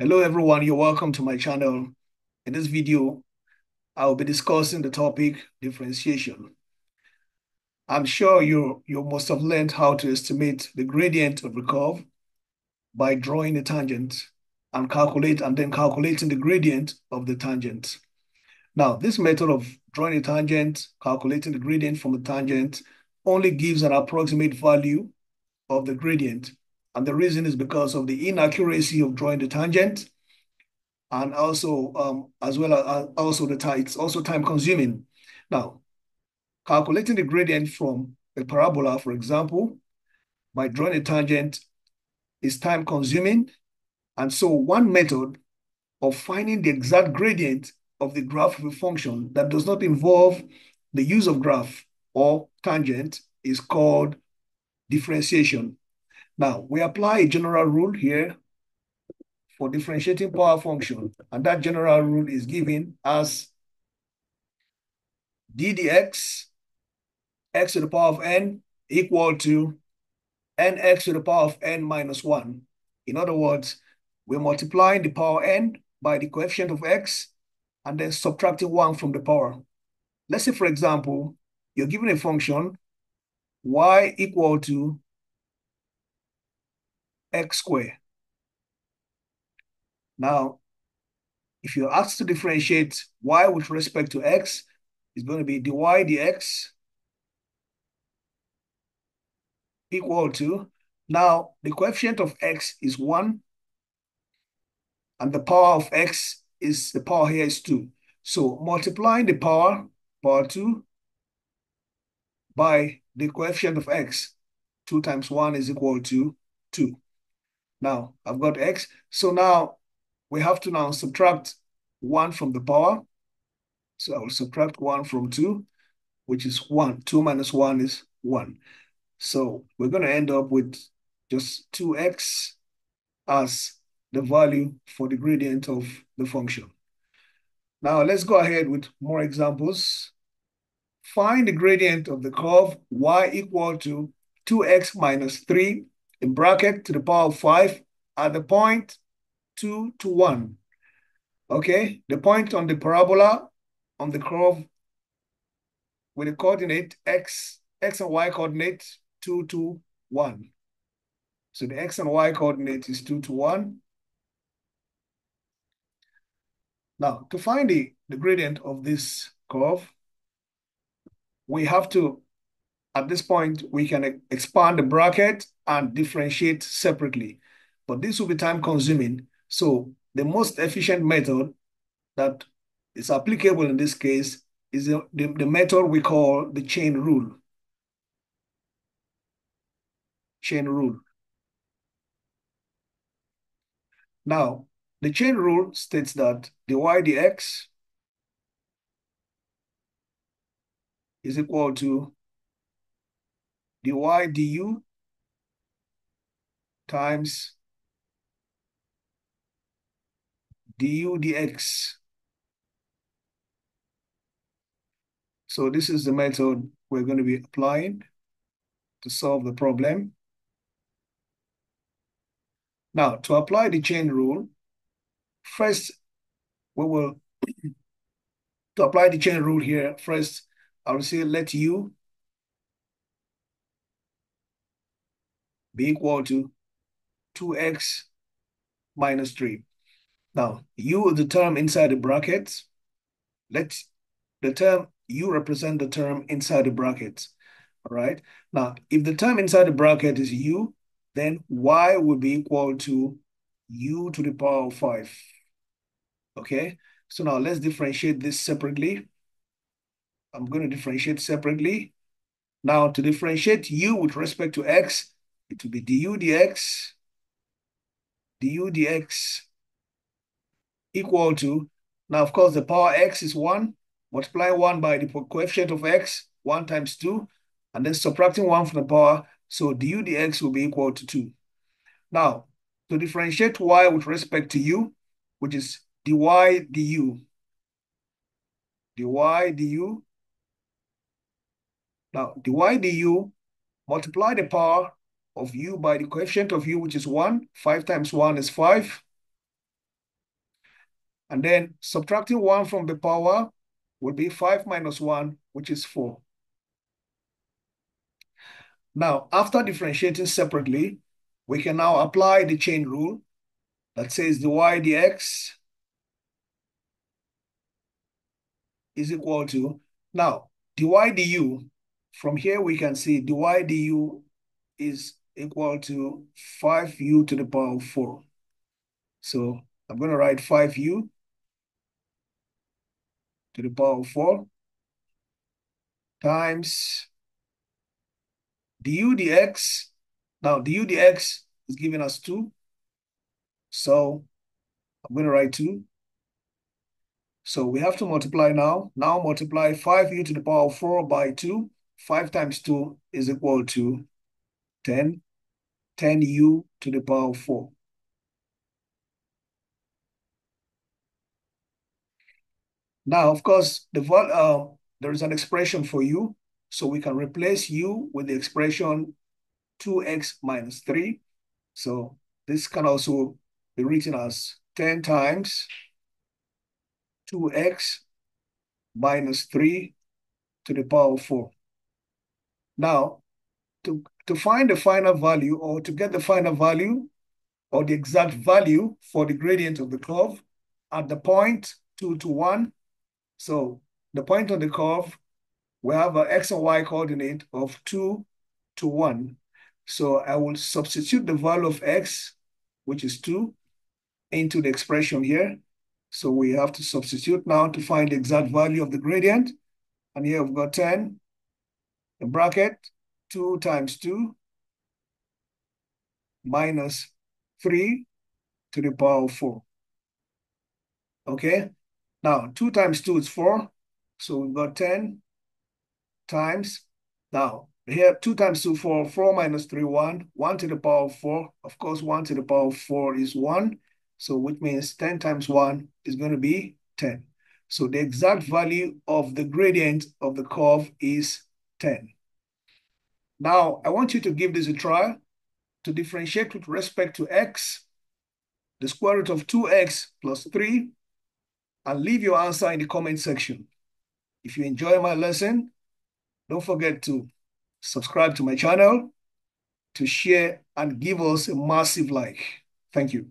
Hello everyone, you're welcome to my channel. In this video, I will be discussing the topic differentiation. I'm sure you, you must have learned how to estimate the gradient of a curve by drawing a tangent and calculate and then calculating the gradient of the tangent. Now, this method of drawing a tangent, calculating the gradient from a tangent only gives an approximate value of the gradient. And the reason is because of the inaccuracy of drawing the tangent and also um, as well as also the time, it's also time consuming. Now, calculating the gradient from a parabola, for example, by drawing a tangent is time consuming. And so one method of finding the exact gradient of the graph of a function that does not involve the use of graph or tangent is called differentiation. Now, we apply a general rule here for differentiating power function, and that general rule is given as d dx x to the power of n equal to nx to the power of n minus 1. In other words, we're multiplying the power n by the coefficient of x and then subtracting 1 from the power. Let's say, for example, you're given a function y equal to x squared. Now, if you're asked to differentiate y with respect to x, it's going to be dy dx equal to, now the coefficient of x is 1, and the power of x is, the power here is 2. So multiplying the power, power 2, by the coefficient of x, 2 times 1 is equal to 2. Now, I've got x. So now we have to now subtract 1 from the power. So I will subtract 1 from 2, which is 1. 2 minus 1 is 1. So we're going to end up with just 2x as the value for the gradient of the function. Now let's go ahead with more examples. Find the gradient of the curve y equal to 2x minus 3 in bracket to the power of 5 at the point 2 to 1. Okay, the point on the parabola on the curve with the coordinate x, x and y coordinate 2 to 1. So the x and y coordinate is 2 to 1. Now, to find the, the gradient of this curve, we have to, at this point, we can expand the bracket and differentiate separately. But this will be time consuming. So the most efficient method that is applicable in this case is the, the, the method we call the chain rule. Chain rule. Now, the chain rule states that the dy dx is equal to dy du times du dx. So this is the method we're going to be applying to solve the problem. Now, to apply the chain rule, first we will, to apply the chain rule here, first I will say let u be equal to 2x minus 3. Now, u is the term inside the brackets. Let the term u represent the term inside the brackets. All right. Now, if the term inside the bracket is u, then y will be equal to u to the power of 5. Okay. So now let's differentiate this separately. I'm going to differentiate separately. Now, to differentiate u with respect to x, it will be du dx, du dx equal to, now of course the power x is 1, multiply 1 by the coefficient of x, 1 times 2, and then subtracting 1 from the power, so du dx will be equal to 2. Now, to differentiate y with respect to u, which is dy du, dy du, now dy du, multiply the power of u by the coefficient of u, which is 1, 5 times 1 is 5, And then subtracting 1 from the power will be 5 minus 1, which is 4. Now, after differentiating separately, we can now apply the chain rule that says dy dx is equal to, now, dy du, from here we can see dy du is equal to 5u to the power of 4. So I'm going to write 5u to the power of 4 times du dx. Now, du dx is giving us 2. So I'm going to write 2. So we have to multiply now. Now multiply 5u to the power of 4 by 2. 5 times 2 is equal to 10. 10u to the power of 4. Now, of course, the uh, there is an expression for u, so we can replace u with the expression 2x minus 3. So this can also be written as 10 times 2x minus 3 to the power of 4. Now, to, to find the final value or to get the final value or the exact value for the gradient of the curve at the point 2 to 1, so the point on the curve, we have an x and y coordinate of 2 to 1. So I will substitute the value of x, which is 2, into the expression here. So we have to substitute now to find the exact value of the gradient. And here we've got 10, the bracket, 2 times 2, minus 3 to the power of 4. Okay? Now, 2 times 2 is 4. So we've got 10 times. Now, here, 2 times 2, 4. 4 minus 3, 1. 1 to the power of 4. Of course, 1 to the power of 4 is 1. So which means 10 times 1 is going to be 10. So the exact value of the gradient of the curve is 10. Now, I want you to give this a try to differentiate with respect to x, the square root of 2x plus 3 and leave your answer in the comment section. If you enjoy my lesson, don't forget to subscribe to my channel, to share and give us a massive like. Thank you.